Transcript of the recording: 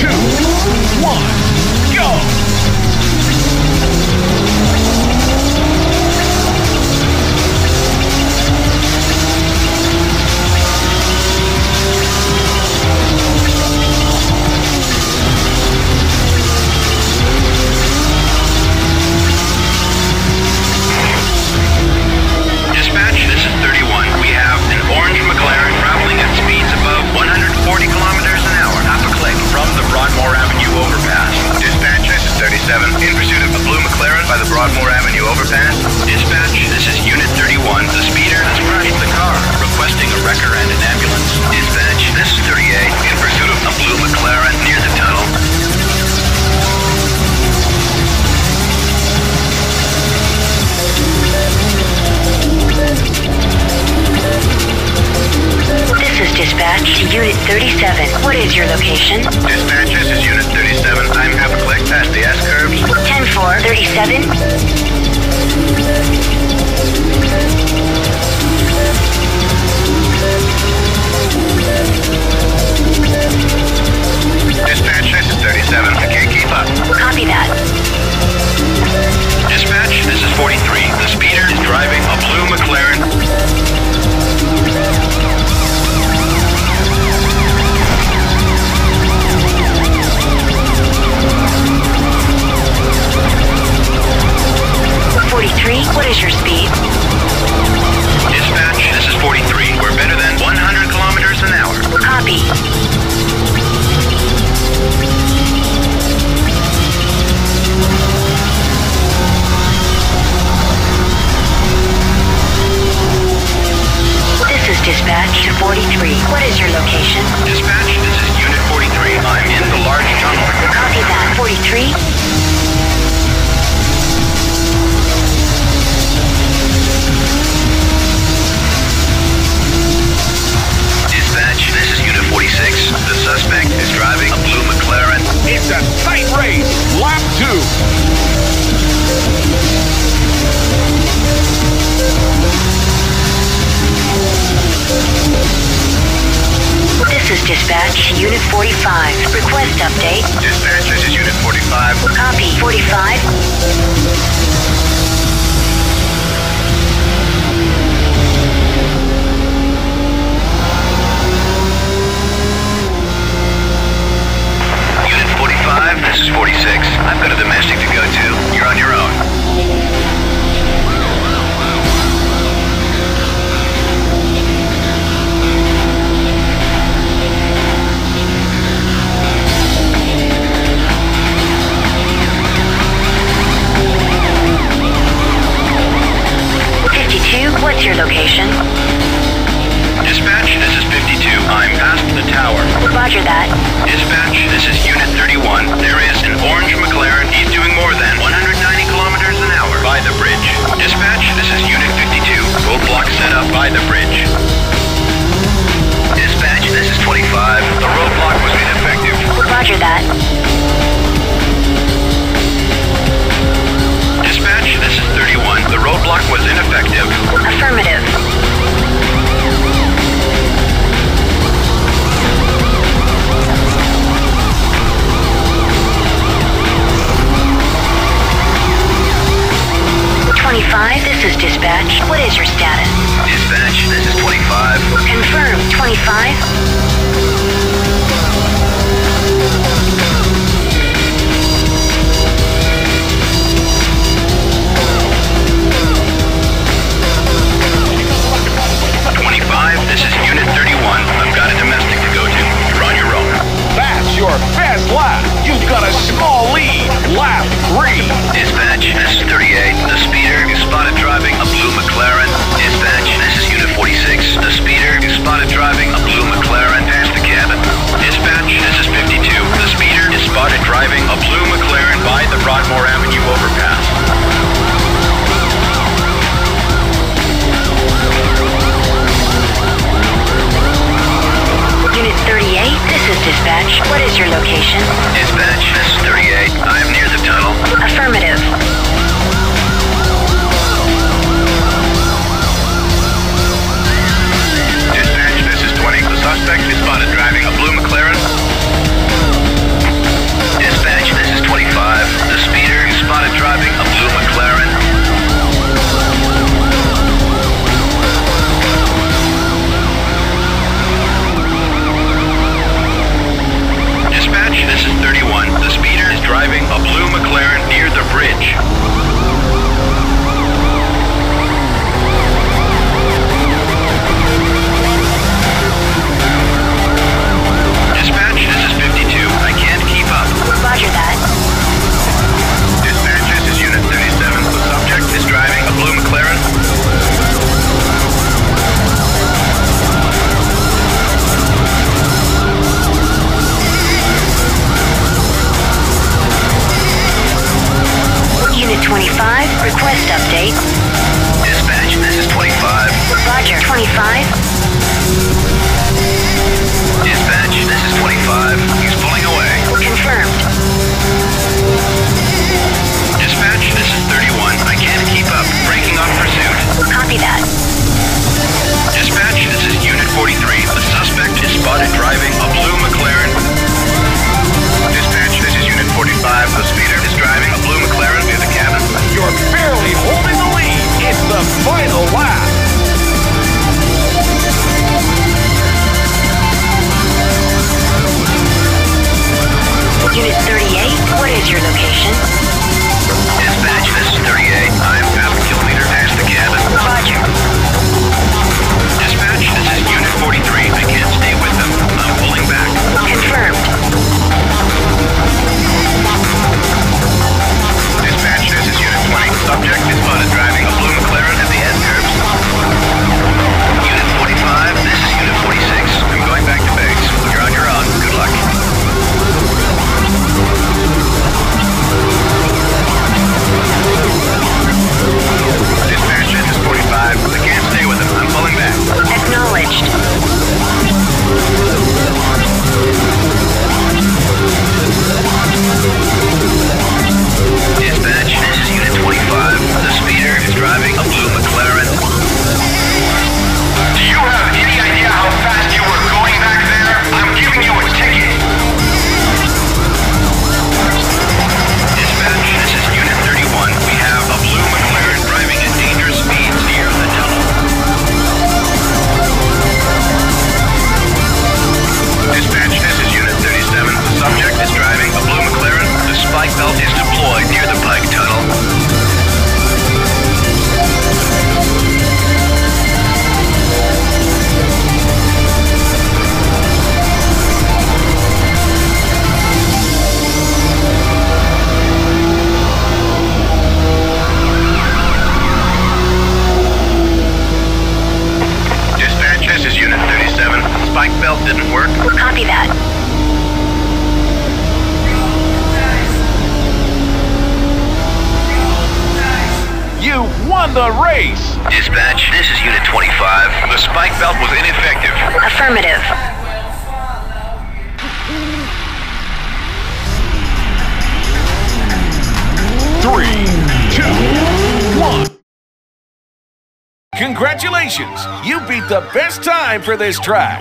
two, one, go! Avenue overpass. Dispatch, this is Unit 31. The speeder has crashed the car, requesting a wrecker and an ambulance. Dispatch, this is 38 in pursuit of a blue McLaren near the tunnel. This is dispatch to Unit 37. What is your location? Dispatch, this is Unit 37. I'm half a click past the escalator. Four thirty-seven. 43. What is your location? Dispatch, this is Unit 43. I'm in the large tunnel. Copy that. 43. Dispatch, Unit 45. Request update. Dispatch, this is Unit 45. Copy, 45. that. Dispatch, this is 31. The roadblock was ineffective. Affirmative. Twenty-five, this is dispatch. What is your status? Dispatch, this is twenty-five. Confirm, twenty-five. dispatch. What is your location? Dispatch, this is 38. I am near the tunnel. Affirmative. Dispatch, this is 20. The suspect is the race. Dispatch, this is Unit 25. The spike belt was ineffective. Affirmative. Three, two, one. Congratulations! You beat the best time for this track.